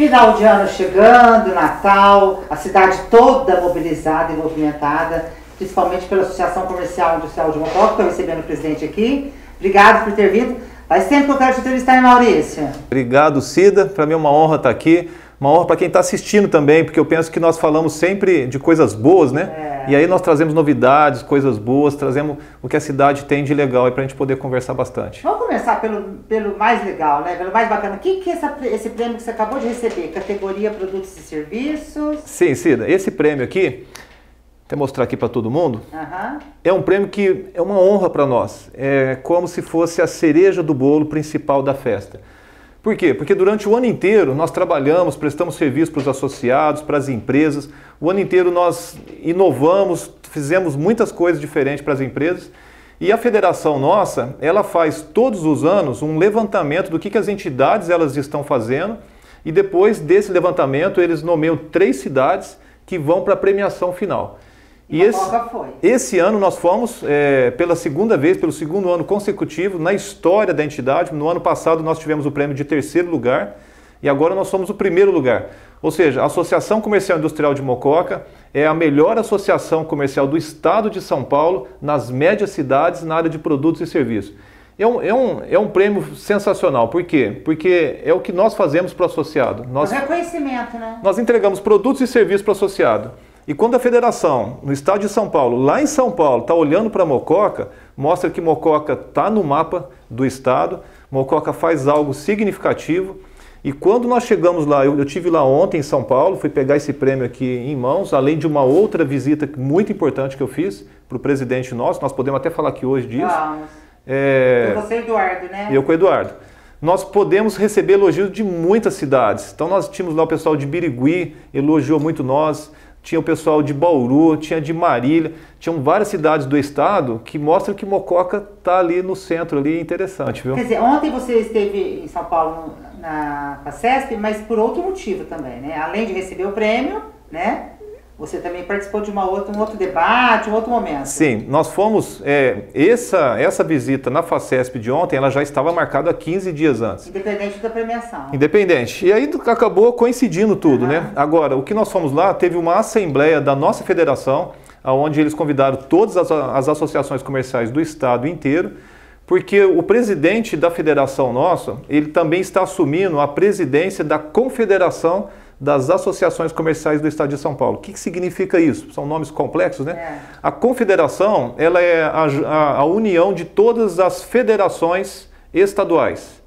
Final de ano chegando, Natal, a cidade toda mobilizada e movimentada, principalmente pela Associação Comercial Industrial de Mococa, estou recebendo o presidente aqui. Obrigado por ter vindo. Faz tempo que eu quero te entrevistar, hein, Maurício? Obrigado, Cida. Para mim é uma honra estar aqui. Uma honra para quem está assistindo também, porque eu penso que nós falamos sempre de coisas boas, né? É. E aí nós trazemos novidades, coisas boas, trazemos o que a cidade tem de legal para a gente poder conversar bastante. Vamos começar pelo, pelo mais legal, né? Pelo mais bacana. O que, que é essa, esse prêmio que você acabou de receber? Categoria Produtos e Serviços? Sim, Cida. Esse prêmio aqui, até mostrar aqui para todo mundo, uhum. é um prêmio que é uma honra para nós. É como se fosse a cereja do bolo principal da festa. Por quê? Porque durante o ano inteiro nós trabalhamos, prestamos serviço para os associados, para as empresas. O ano inteiro nós inovamos, fizemos muitas coisas diferentes para as empresas. E a federação nossa, ela faz todos os anos um levantamento do que, que as entidades elas estão fazendo. E depois desse levantamento, eles nomeiam três cidades que vão para a premiação final. E esse, esse, ano nós fomos é, pela segunda vez, pelo segundo ano consecutivo, na história da entidade. No ano passado nós tivemos o prêmio de terceiro lugar e agora nós somos o primeiro lugar. Ou seja, a Associação Comercial Industrial de Mococa é a melhor associação comercial do estado de São Paulo nas médias cidades na área de produtos e serviços. É um, é um, é um prêmio sensacional. Por quê? Porque é o que nós fazemos para o associado. Nós, o reconhecimento, né? Nós entregamos produtos e serviços para o associado. E quando a federação, no estado de São Paulo, lá em São Paulo, está olhando para Mococa, mostra que Mococa está no mapa do estado, Mococa faz algo significativo. E quando nós chegamos lá, eu, eu tive lá ontem em São Paulo, fui pegar esse prêmio aqui em mãos, além de uma outra visita muito importante que eu fiz para o presidente nosso, nós podemos até falar aqui hoje disso. Vamos. É... Com você, Eduardo, né? Eu com o Eduardo nós podemos receber elogios de muitas cidades. Então nós tínhamos lá o pessoal de Birigui, elogiou muito nós tinha o pessoal de Bauru, tinha de Marília, tinham várias cidades do estado que mostram que Mococa está ali no centro, ali interessante, viu? Quer dizer, ontem você esteve em São Paulo na FACESP, mas por outro motivo também, né? Além de receber o prêmio, né? Você também participou de uma outra, um outro debate, um outro momento. Sim, nós fomos. É, essa, essa visita na FACESP de ontem, ela já estava marcada há 15 dias antes. Independente da premiação. Independente. E aí acabou coincidindo tudo, uhum. né? Agora, o que nós fomos lá, teve uma assembleia da nossa federação, onde eles convidaram todas as, as associações comerciais do estado inteiro porque o presidente da federação nossa, ele também está assumindo a presidência da confederação das associações comerciais do Estado de São Paulo. O que, que significa isso? São nomes complexos, né? É. A confederação ela é a, a, a, união de todas as federações estaduais.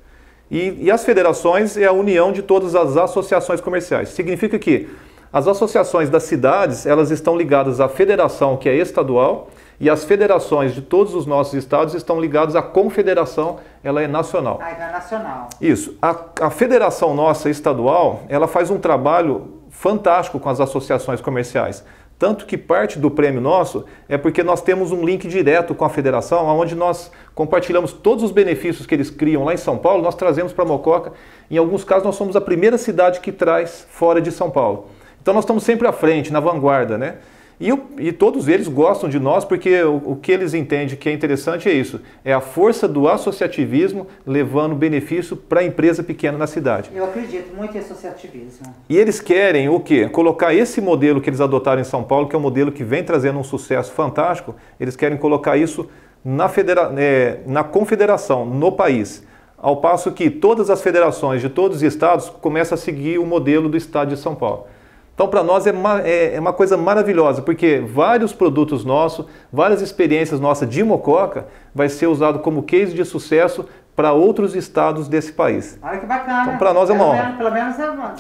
E, e as federações é a união de todas as associações comerciais. Significa que as associações das cidades elas estão ligadas à federação, que é estadual, e as federações de todos os nossos estados estão ligadas à confederação, ela é nacional. Ah, então é nacional. Isso. A, a federação nossa estadual, ela faz um trabalho fantástico com as associações comerciais. Tanto que parte do prêmio nosso é porque nós temos um link direto com a federação, onde nós compartilhamos todos os benefícios que eles criam lá em São Paulo, nós trazemos para Mococa. Em alguns casos, nós somos a primeira cidade que traz fora de São Paulo. Então, nós estamos sempre à frente, na vanguarda, né? E, e, todos eles gostam de nós porque o, o, que eles entendem que é interessante é isso: é a força do associativismo levando benefício para a empresa pequena na cidade. Eu acredito muito em associativismo. E eles querem o quê? Colocar esse modelo que eles adotaram em São Paulo, que é um modelo que vem trazendo um sucesso fantástico, eles querem colocar isso na, federa é, na confederação, no país. Ao passo que todas as federações de todos os estados começam a seguir o modelo do estado de São Paulo. Então, para nós é uma, é, é uma, coisa maravilhosa, porque vários produtos nossos, várias experiências nossas de Mococa vai ser usado como case de sucesso para outros estados desse país. Olha que bacana. Então, para nós é uma honra. Pelo menos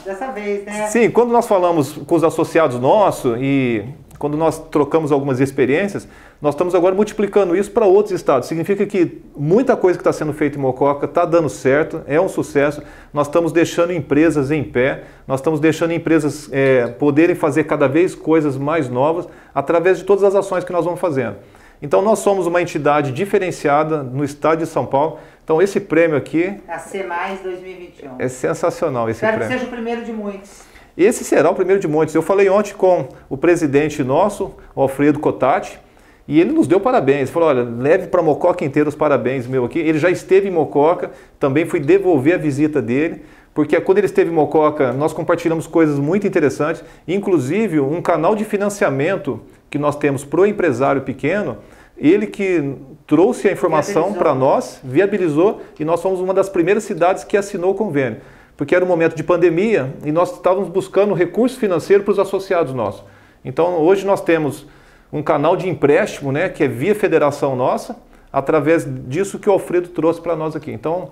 dessa vez, né? Sim, quando nós falamos com os associados nossos e quando nós trocamos algumas experiências, nós estamos agora multiplicando isso para outros estados. Significa que muita coisa que está sendo feita em Mococa está dando certo, é um sucesso. Nós estamos deixando empresas em pé, nós estamos deixando empresas é, poderem fazer cada vez coisas mais novas através de todas as ações que nós vamos fazendo. Então nós somos uma entidade diferenciada no estado de São Paulo. Então esse prêmio aqui... A C+, 2021. É sensacional esse Espero prêmio. Espero que seja o primeiro de muitos. Esse será o primeiro de muitos. Eu falei ontem com o presidente nosso, o Alfredo Cotati, e ele nos deu parabéns. Ele falou: olha, leve para Mococa inteiro os parabéns meu aqui. Ele já esteve em Mococa, também fui devolver a visita dele, porque quando ele esteve em Mococa, nós compartilhamos coisas muito interessantes, inclusive um canal de financiamento que nós temos para o empresário pequeno, ele que trouxe a informação para nós, viabilizou e nós fomos uma das primeiras cidades que assinou o convênio. Porque era um momento de pandemia e nós estávamos buscando recurso financeiro para os associados nossos. Então hoje nós temos um canal de empréstimo, né, que é via federação nossa, através disso que o Alfredo trouxe para nós aqui. Então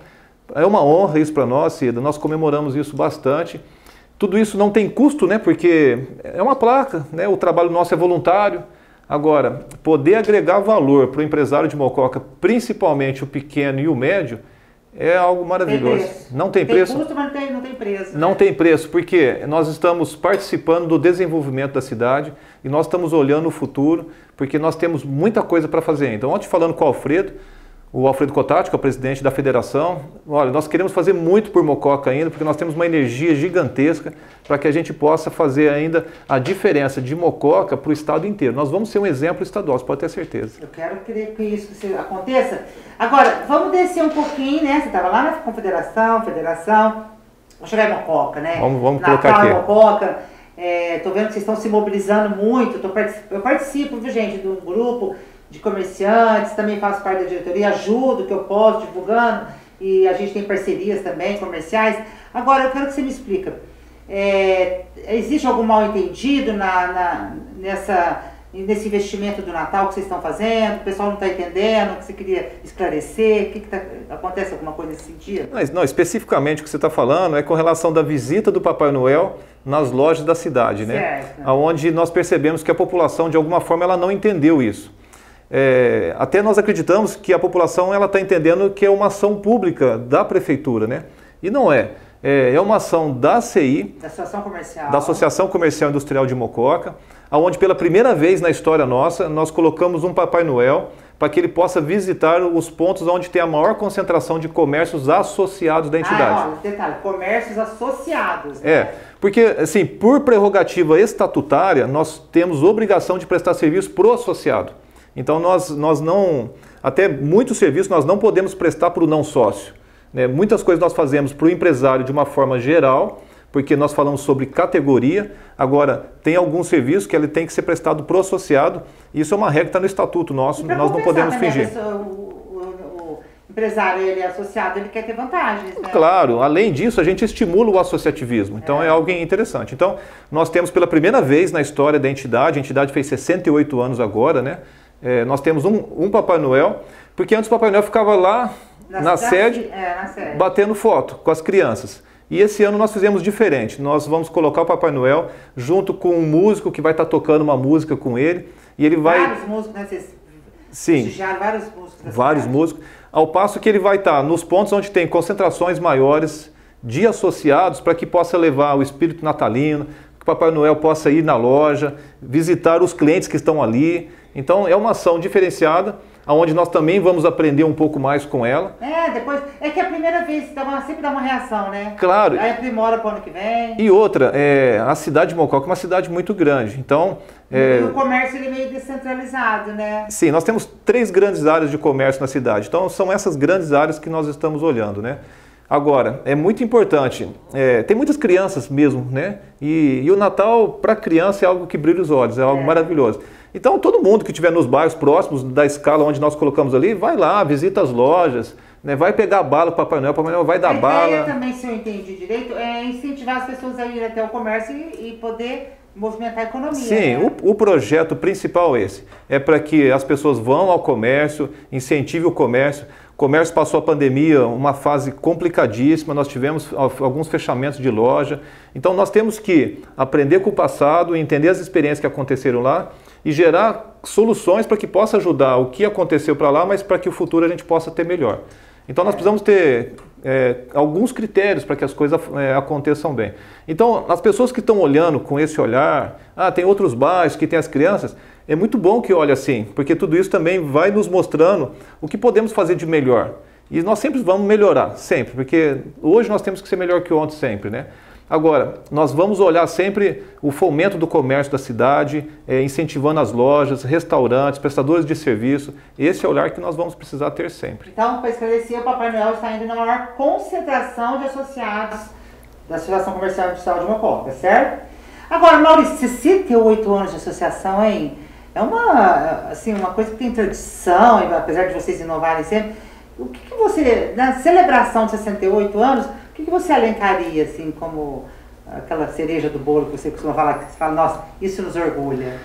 é uma honra isso para nós, Cida. Nós comemoramos isso bastante. Tudo isso não tem custo, né, porque é uma placa, né, o trabalho nosso é voluntário. Agora, poder agregar valor para o empresário de Mococa, principalmente o pequeno e o médio, é algo maravilhoso. Tem não tem, tem preço? custo, mas não tem, não tem preço. Não tem preço, porque nós estamos participando do desenvolvimento da cidade e nós estamos olhando o futuro, porque nós temos muita coisa para fazer. Então, ontem falando com o Alfredo, o Alfredo Cotati, que é o presidente da federação. Olha, nós queremos fazer muito por Mococa ainda, porque nós temos uma energia gigantesca para que a gente possa fazer ainda a diferença de Mococa para o estado inteiro. Nós vamos ser um exemplo estadual, você pode ter certeza. Eu quero crer que isso aconteça. Agora, vamos descer um pouquinho, né? Você estava lá na Confederação, Federação. Vou chegar em Mococa, né? Vamos, vamos Natal, colocar aqui. Mococa. Estou vendo que vocês estão se mobilizando muito. Tô, eu participo, viu, gente, de um grupo de comerciantes, também faço parte da diretoria, ajudo que eu posso, divulgando, e a gente tem parcerias também comerciais. Agora, eu quero que você me explica, é, existe algum mal entendido na, na, nessa, nesse investimento do Natal que vocês estão fazendo? O pessoal não está entendendo, que você queria esclarecer? O que, que tá, acontece alguma coisa nesse sentido? Mas, não, especificamente o que você está falando é com relação da visita do Papai Noel nas lojas da cidade, né? Certo. Onde nós percebemos que a população, de alguma forma, ela não entendeu isso. É, até nós acreditamos que a população ela está entendendo que é uma ação pública da prefeitura, né? E não é. É, é uma ação da CI, da Associação Comercial, da Associação Comercial Industrial de Mococa, aonde pela primeira vez na história nossa nós colocamos um Papai Noel para que ele possa visitar os pontos onde tem a maior concentração de comércios associados da entidade. Ah, ó, detalhe, comércios associados. Né? É, porque assim, por prerrogativa estatutária, nós temos obrigação de prestar serviço pro associado. Então nós, nós não, até muitos serviços nós não podemos prestar para o não sócio. Né? Muitas coisas nós fazemos para o empresário de uma forma geral, porque nós falamos sobre categoria. Agora, tem alguns serviços que ele tem que ser prestado para o associado. Isso é uma regra que está no estatuto nosso, nós não podemos fingir. Pessoa, o, o, o, empresário, ele é associado, ele quer ter vantagens. Né? Claro, além disso, a gente estimula o associativismo. Então é. é algo interessante. Então, nós temos pela primeira vez na história da entidade, a entidade fez 68 anos agora, né? É, nós temos um, um, Papai Noel, porque antes o Papai Noel ficava lá na, na, sede, é, na sede, batendo foto com as crianças. E esse ano nós fizemos diferente. Nós vamos colocar o Papai Noel junto com um músico que vai estar tocando uma música com ele. E ele vai. Vários músicos, né? Vocês Sim. vários músicos. Vários cidade. músicos. Ao passo que ele vai estar nos pontos onde tem concentrações maiores de associados para que possa levar o espírito natalino, que o Papai Noel possa ir na loja, visitar os clientes que estão ali. Então é uma ação diferenciada, onde nós também vamos aprender um pouco mais com ela. É, depois. É que a primeira vez dá uma, sempre dá uma reação, né? Claro. Aí aprimora para o ano que vem. E outra, é, a cidade de Mococa é uma cidade muito grande. Então. É, e o comércio ele é meio descentralizado, né? Sim, nós temos três grandes áreas de comércio na cidade. Então são essas grandes áreas que nós estamos olhando, né? Agora, é muito importante, é, tem muitas crianças mesmo, né? E, e o Natal, para criança, é algo que brilha os olhos, é algo É. maravilhoso. Então, todo mundo que estiver nos bairros próximos da escala onde nós colocamos ali, vai lá, visita as lojas, né? vai pegar bala para o Papai Noel, o Papai Noel vai dar a bala. ideia também, se eu entendi direito, é incentivar as pessoas a ir até o comércio e, e poder movimentar a economia. Sim, né? o, o projeto principal é esse. É para que as pessoas vão ao comércio, incentive o comércio. O comércio passou a pandemia, uma fase complicadíssima, nós tivemos al- alguns fechamentos de loja. Então nós temos que aprender com o passado, entender as experiências que aconteceram lá e gerar soluções para que possa ajudar o que aconteceu para lá, mas para que o futuro a gente possa ter melhor. Então nós precisamos ter é, alguns critérios para que as coisas é, aconteçam bem. Então as pessoas que estão olhando com esse olhar, ah, tem outros bairros que tem as crianças, é muito bom que olhe assim, porque tudo isso também vai nos mostrando o que podemos fazer de melhor. E nós sempre vamos melhorar, sempre, porque hoje nós temos que ser melhor que ontem sempre, né? Agora, nós vamos olhar sempre o fomento do comércio da cidade, eh, incentivando as lojas, restaurantes, prestadores de serviço. Esse é o olhar que nós vamos precisar ter sempre. Então, para esclarecer, o Papai Noel está indo na maior concentração de associados da Associação Comercial Industrial de Mococa, certo? Agora, Maurício, 68 anos de associação, hein? É uma, assim, uma coisa que tem tradição, apesar de vocês inovarem sempre. O que, que você, na celebração de 68 anos, que, que você alencaria, assim, como aquela cereja do bolo que você costuma falar, que você fala, nossa, isso nos orgulha?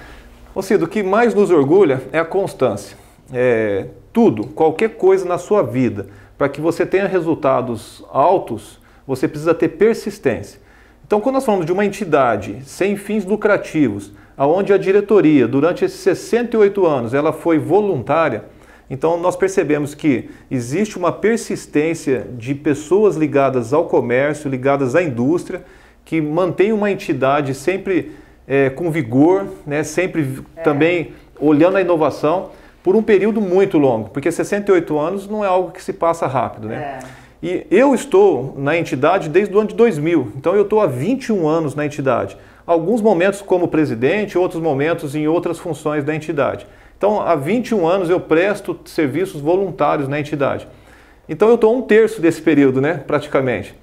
Ô Cido, o que mais nos orgulha é a constância. É, tudo, qualquer coisa na sua vida, para que você tenha resultados altos, você precisa ter persistência. Então, quando nós falamos de uma entidade sem fins lucrativos, aonde a diretoria, durante esses 68 anos, ela foi voluntária, então nós percebemos que existe uma persistência de pessoas ligadas ao comércio, ligadas à indústria, que mantém uma entidade sempre é, com vigor, né, sempre é. também olhando a inovação por um período muito longo, porque 68 anos não é algo que se passa rápido, né? É. E eu estou na entidade desde o ano de 2000, então eu estou há 21 anos na entidade. Alguns momentos como presidente, outros momentos em outras funções da entidade. Então, há 21 anos eu presto serviços voluntários na entidade. Então, eu estou um terço desse período, né, praticamente.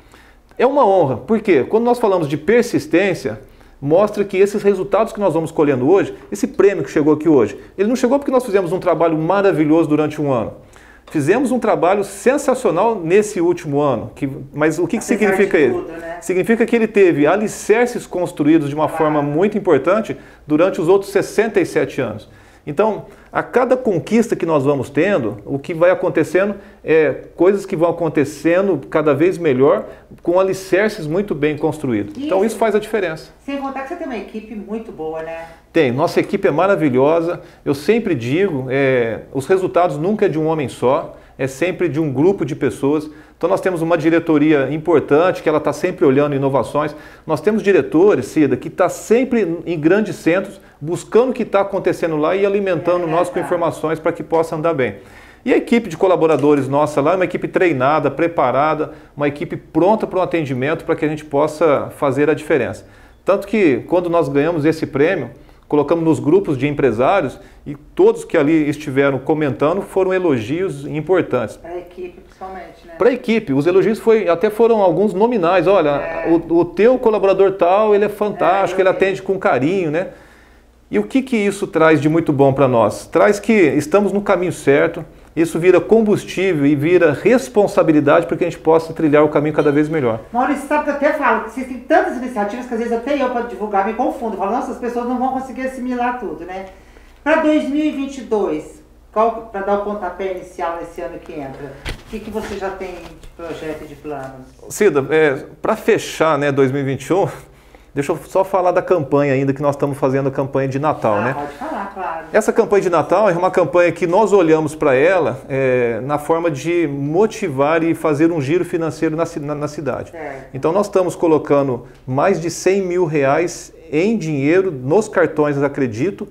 É uma honra, porque quando nós falamos de persistência, mostra que esses resultados que nós vamos colhendo hoje, esse prêmio que chegou aqui hoje, ele não chegou porque nós fizemos um trabalho maravilhoso durante um ano. Fizemos um trabalho sensacional nesse último ano. Que, mas o que, que significa isso? Né? Significa que ele teve alicerces construídos de uma claro. forma muito importante durante os outros 67 anos. Então, a cada conquista que nós vamos tendo, o que vai acontecendo é coisas que vão acontecendo cada vez melhor, com alicerces muito bem construídos. Isso. Então, isso faz a diferença. Sem contar que você tem uma equipe muito boa, né? Tem, nossa equipe é maravilhosa. Eu sempre digo, é, os resultados nunca é de um homem só, é sempre de um grupo de pessoas. Então nós temos uma diretoria importante que ela está sempre olhando inovações. Nós temos diretores, Cida, que está sempre em grandes centros buscando o que está acontecendo lá e alimentando é, nós com informações para que possa andar bem. E a equipe de colaboradores nossa lá é uma equipe treinada, preparada, uma equipe pronta para o atendimento para que a gente possa fazer a diferença. Tanto que quando nós ganhamos esse prêmio, colocamos nos grupos de empresários e todos que ali estiveram comentando foram elogios importantes. Para a equipe, principalmente, né? Para a equipe, os elogios foi, até foram alguns nominais. Olha, é. o, o, teu colaborador tal, ele é fantástico, é, ele atende com carinho, né? E o que, que isso traz de muito bom para nós? Traz que estamos no caminho certo, isso vira combustível e vira responsabilidade para que a gente possa trilhar o caminho cada vez melhor. Maurício, sabe que eu até falo que vocês têm tantas iniciativas que às vezes até eu para divulgar me confundo. Falo, nossa, as pessoas não vão conseguir assimilar tudo, né? Para 2022, para dar o pontapé inicial nesse ano que entra, o que, que você já tem de projeto e de planos? Cida, é, para fechar né, 2021, Deixa eu só falar da campanha ainda que nós estamos fazendo a campanha de Natal, ah, né? Pode falar, claro. Essa campanha de Natal é uma campanha que nós olhamos para ela é, na forma de motivar e fazer um giro financeiro na, na, na cidade. Certo. Então nós estamos colocando mais de 100 mil reais em dinheiro nos cartões, acredito,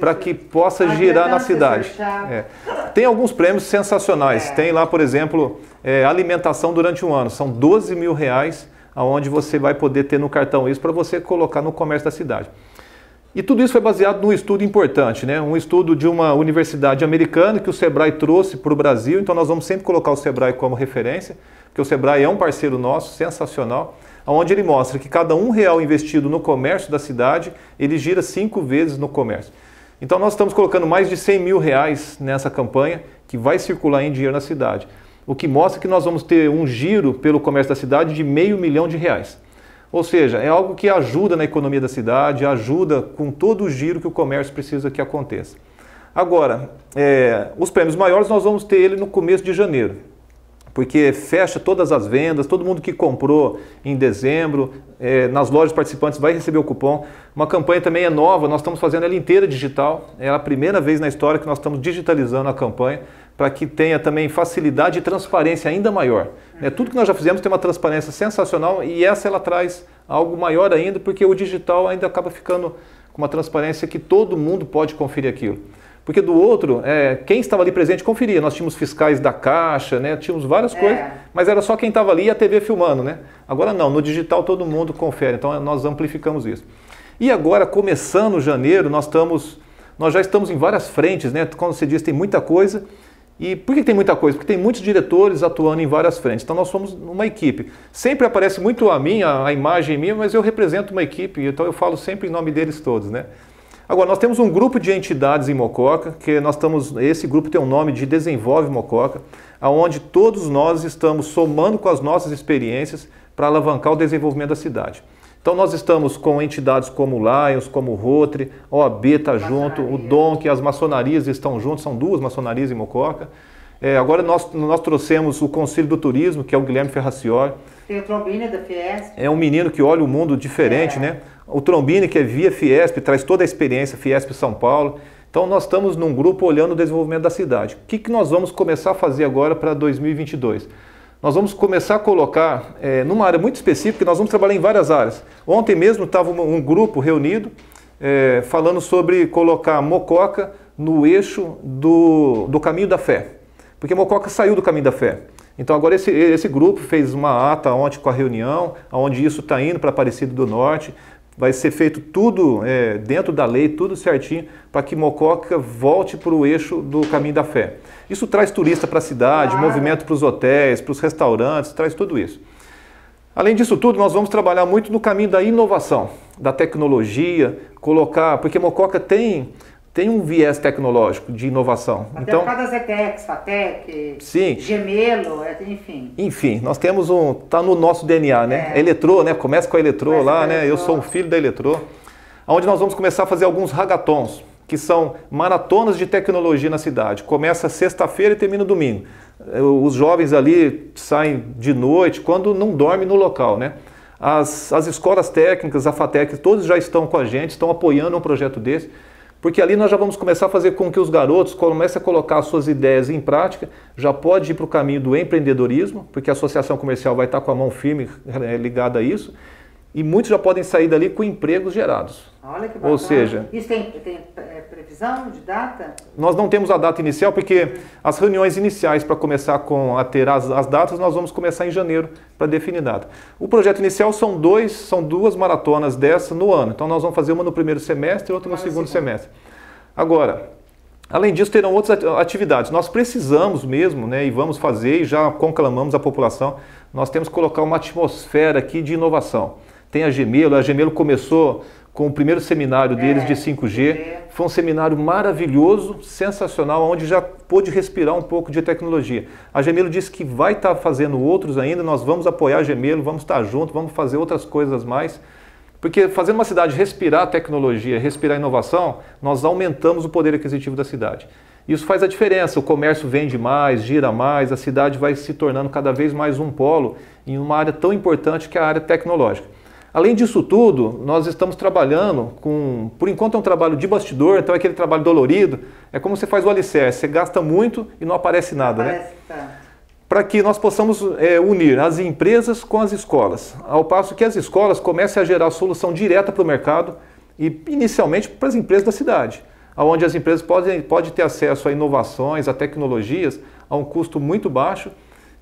para que possa girar na cidade. É. Tem alguns prêmios sensacionais. É. Tem lá, por exemplo, é, alimentação durante um ano. São 12 mil reais aonde você vai poder ter no cartão isso para você colocar no comércio da cidade. E tudo isso foi baseado num estudo importante, né? um estudo de uma universidade americana que o Sebrae trouxe para o Brasil, então nós vamos sempre colocar o Sebrae como referência, porque o Sebrae é um parceiro nosso, sensacional, onde ele mostra que cada um real investido no comércio da cidade, ele gira cinco vezes no comércio. Então nós estamos colocando mais de 100 mil reais nessa campanha, que vai circular em dinheiro na cidade o que mostra que nós vamos ter um giro pelo comércio da cidade de meio milhão de reais. Ou seja, é algo que ajuda na economia da cidade, ajuda com todo o giro que o comércio precisa que aconteça. Agora, é, os prêmios maiores nós vamos ter ele no começo de janeiro, porque fecha todas as vendas, todo mundo que comprou em dezembro, é, nas lojas participantes vai receber o cupom. Uma campanha também é nova, nós estamos fazendo ela inteira digital, é a primeira vez na história que nós estamos digitalizando a campanha para que tenha também facilidade e transparência ainda maior. Né? Tudo que nós já fizemos tem uma transparência sensacional e essa ela traz algo maior ainda, porque o digital ainda acaba ficando com uma transparência que todo mundo pode conferir aquilo. Porque do outro, é, quem estava ali presente conferia. Nós tínhamos fiscais da Caixa, né? tínhamos várias é. coisas, mas era só quem estava ali e a TV filmando. Né? Agora não, no digital todo mundo confere, então nós amplificamos isso. E agora, começando janeiro, nós, estamos, nós já estamos em várias frentes, né? como você disse, tem muita coisa, E por que tem muita coisa? Porque tem muitos diretores atuando em várias frentes. Então nós somos uma equipe. Sempre aparece muito a minha, a imagem minha, mas eu represento uma equipe, então eu falo sempre em nome deles todos, né? Agora, nós temos um grupo de entidades em Mococa, que nós estamos, esse grupo tem o um nome de Desenvolve Mococa, aonde todos nós estamos somando com as nossas experiências para alavancar o desenvolvimento da cidade. Então nós estamos com entidades como o Lions, como o Rotary, a OAB está junto, o DONC, as maçonarias estão juntos, são duas maçonarias em Mococa. É, agora nós, nós trouxemos o Conselho do Turismo, que é o Guilherme Ferracior. Tem o Trombini da Fiesp. É um menino que olha o mundo diferente, é. né? O Trombini, que é via Fiesp, traz toda a experiência, Fiesp São Paulo. Então nós estamos num grupo olhando o desenvolvimento da cidade. O que, que nós vamos começar a fazer agora para 2022? Nós vamos começar a colocar é, numa área muito específica, nós vamos trabalhar em várias áreas. Ontem mesmo estava um, grupo reunido é, falando sobre colocar Mococa no eixo do, do caminho da fé, porque Mococa saiu do caminho da fé. Então agora esse, esse grupo fez uma ata ontem com a reunião, onde isso está indo para Aparecido do Norte, vai ser feito tudo é, dentro da lei, tudo certinho, para que Mococa volte para o eixo do caminho da fé. Isso traz turista para a cidade, claro. movimento para os hotéis, para os restaurantes, traz tudo isso. Além disso tudo, nós vamos trabalhar muito no caminho da inovação, da tecnologia, colocar, porque Mococa tem tem um viés tecnológico de inovação. Até então, por causa das ETECs, FATEC, sim. Gemelo, é, enfim. Enfim, nós temos um, tá no nosso DNA, né? É. Eletrô, né? Começa com a Eletrô Começa lá, né? Eu sou um filho da Eletrô. Onde nós vamos começar a fazer alguns hagatons, que são maratonas de tecnologia na cidade. Começa sexta-feira e termina domingo. Os jovens ali saem de noite, quando não dorme no local, né? As, as escolas técnicas, a FATEC, todos já estão com a gente, estão apoiando um projeto desse. Porque ali nós já vamos começar a fazer com que os garotos comecem a colocar suas ideias em prática, já pode ir para o caminho do empreendedorismo, porque a associação comercial vai estar com a mão firme eh, ligada a isso, e muitos já podem sair dali com empregos gerados. Olha que bacana. Ou seja... Isso tem, tem é, previsão de data? Nós não temos a data inicial, porque as reuniões iniciais para começar com, a ter as, as datas, nós vamos começar em janeiro para definir data. O projeto inicial são, dois, são duas maratonas dessa no ano. Então nós vamos fazer uma no primeiro semestre e outra no segundo semestre. Agora, Além disso, terão outras atividades. Nós precisamos mesmo, né, e vamos fazer, e já conclamamos a população, nós temos que colocar uma atmosfera aqui de inovação tem a Gemelo. A Gemelo começou com o primeiro seminário deles é, de 5G. Foi um seminário maravilhoso, sensacional, onde já pôde respirar um pouco de tecnologia. A Gemelo disse que vai estar tá fazendo outros ainda, nós vamos apoiar a Gemelo, vamos estar tá juntos, vamos fazer outras coisas mais. Porque fazendo uma cidade respirar tecnologia, respirar inovação, nós aumentamos o poder aquisitivo da cidade. Isso faz a diferença, o comércio vende mais, gira mais, a cidade vai se tornando cada vez mais um polo em uma área tão importante que é a área tecnológica. Além disso tudo, nós estamos trabalhando com, por enquanto é um trabalho de bastidor, então é aquele trabalho dolorido, é como você faz o alicerce, você gasta muito e não aparece nada, né? Tá. Para que nós possamos é, unir as empresas com as escolas, ao passo que as escolas comecem a gerar solução direta para o mercado e inicialmente para as empresas da cidade, onde as empresas podem, podem ter acesso a inovações, a tecnologias a um custo muito baixo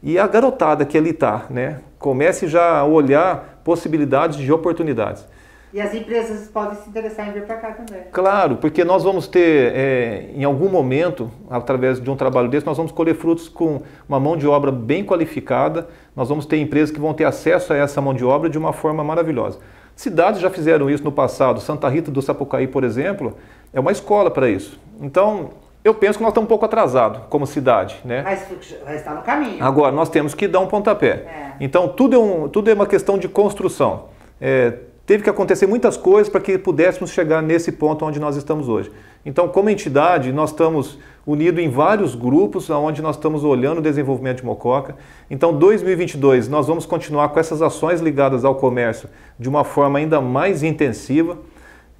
e a garotada que ali está, né? Comece já a olhar possibilidades de oportunidades. E as empresas podem se interessar em vir para cá também. Claro, porque nós vamos ter, é, em algum momento, através de um trabalho desse, nós vamos colher frutos com uma mão de obra bem qualificada. Nós vamos ter empresas que vão ter acesso a essa mão de obra de uma forma maravilhosa. Cidades já fizeram isso no passado. Santa Rita do Sapucaí, por exemplo, é uma escola para isso. Então, eu penso que nós estamos um pouco atrasados como cidade, né? Mas vai estar no caminho. Agora, nós temos que dar um pontapé. É. Então, tudo é, um, tudo é uma questão de construção. É, teve que acontecer muitas coisas para que pudéssemos chegar nesse ponto onde nós estamos hoje. Então, como entidade, nós estamos unidos em vários grupos onde nós estamos olhando o desenvolvimento de Mococa. Então, 2022, nós vamos continuar com essas ações ligadas ao comércio de uma forma ainda mais intensiva.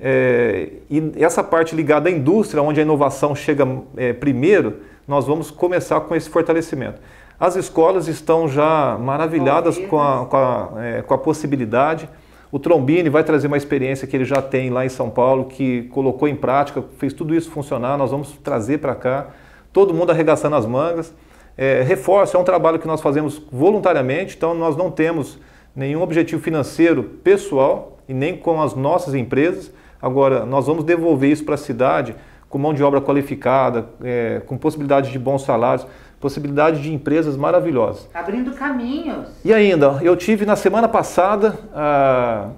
É, e essa parte ligada à indústria, onde a inovação chega é, primeiro, nós vamos começar com esse fortalecimento. As escolas estão já maravilhadas com a, com, a, é, com a possibilidade. O Trombini vai trazer uma experiência que ele já tem lá em São Paulo, que colocou em prática, fez tudo isso funcionar. Nós vamos trazer para cá, todo mundo arregaçando as mangas. É, reforço, é um trabalho que nós fazemos voluntariamente, então nós não temos nenhum objetivo financeiro pessoal e nem com as nossas empresas. Agora, nós vamos devolver isso para a cidade com mão de obra qualificada, é, com possibilidade de bons salários, possibilidade de empresas maravilhosas. Abrindo caminhos. E ainda, eu tive na semana passada a,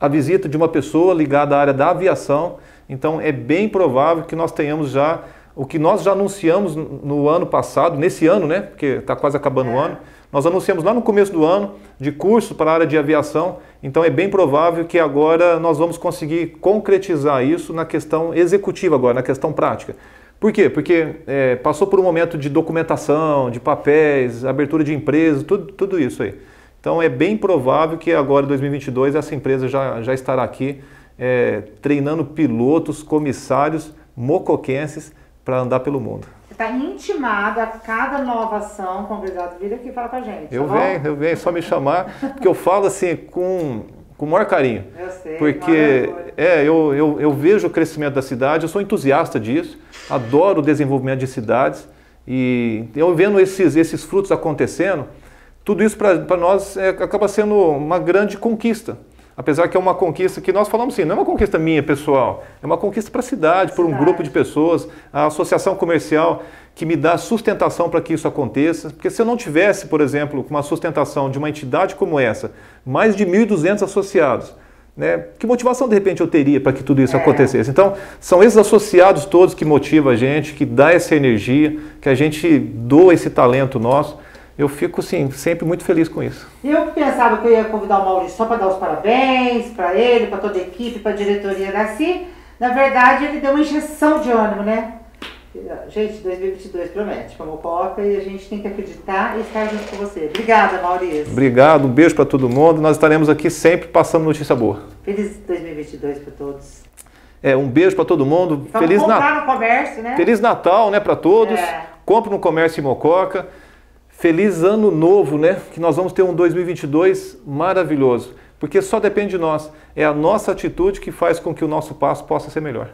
a visita de uma pessoa ligada à área da aviação, então é bem provável que nós tenhamos já o que nós já anunciamos no ano passado, nesse ano, né? Porque está quase acabando é. o ano. Nós anunciamos lá no começo do ano de curso para a área de aviação, então é bem provável que agora nós vamos conseguir concretizar isso na questão executiva agora, na questão prática. Por quê? Porque é, passou por um momento de documentação, de papéis, abertura de empresas, tudo, tudo isso aí. Então é bem provável que agora, em 2022, essa empresa já, já estará aqui é, treinando pilotos, comissários mocoquenses para andar pelo mundo. Está intimado a cada nova ação, convidado, vir aqui e fala com a gente. Eu tá venho, eu venho, é só me chamar, porque eu falo assim com, com o maior carinho. Eu sei. Porque é, eu, eu, eu vejo o crescimento da cidade, eu sou entusiasta disso, adoro o desenvolvimento de cidades e eu vendo esses, esses frutos acontecendo, tudo isso para nós é, acaba sendo uma grande conquista. Apesar que é uma conquista que nós falamos assim, não é uma conquista minha pessoal, é uma conquista para a cidade, por um grupo de pessoas, a associação comercial que me dá sustentação para que isso aconteça. Porque se eu não tivesse, por exemplo, uma sustentação de uma entidade como essa, mais de 1.200 associados, né? Que motivação de repente eu teria para que tudo isso é. acontecesse? Então, são esses associados todos que motivam a gente, que dá essa energia, que a gente doa esse talento nosso eu fico sim, sempre muito feliz com isso. Eu pensava que eu ia convidar o Maurício só para dar os parabéns para ele, para toda a equipe, para a diretoria da CI. Na verdade, ele deu uma injeção de ânimo, né? Gente, 2022 promete, como Mococa, e a gente tem que acreditar e estar junto com você. Obrigada, Maurício. Obrigado, um beijo para todo mundo. Nós estaremos aqui sempre passando notícia boa. Feliz 2022 para todos. É, um beijo para todo mundo. Vamos Feliz Natal. no comércio, né? Feliz Natal, né, para todos. É. Compre no comércio em Mococa. Feliz ano novo, né? Que nós vamos ter um 2022 maravilhoso, porque só depende de nós. É a nossa atitude que faz com que o nosso passo possa ser melhor.